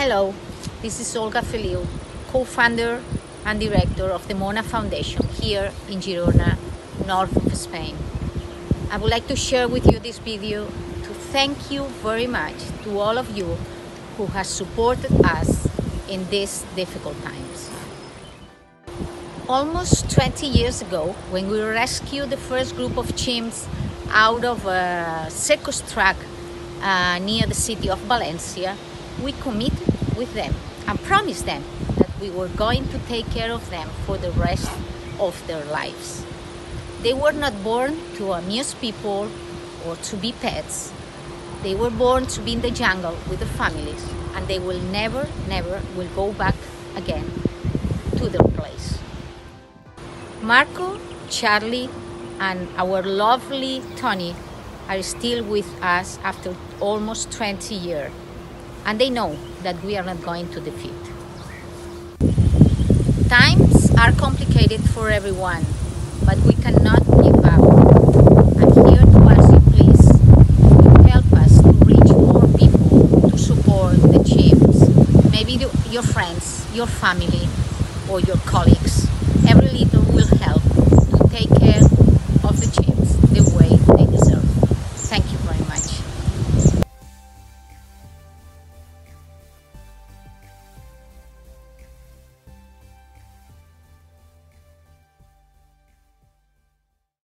Hello, this is Olga Feliu, co-founder and director of the Mona Foundation here in Girona, north of Spain. I would like to share with you this video to thank you very much to all of you who has supported us in these difficult times. Almost 20 years ago, when we rescued the first group of chimps out of a circus track uh, near the city of Valencia, we committed with them and promised them that we were going to take care of them for the rest of their lives. They were not born to amuse people or to be pets. They were born to be in the jungle with their families and they will never, never will go back again to their place. Marco, Charlie, and our lovely Tony are still with us after almost 20 years and they know that we are not going to defeat. Times are complicated for everyone, but we cannot give up. I'm here to ask you please help us to reach more people to support the chimps. Maybe your friends, your family, or your colleagues.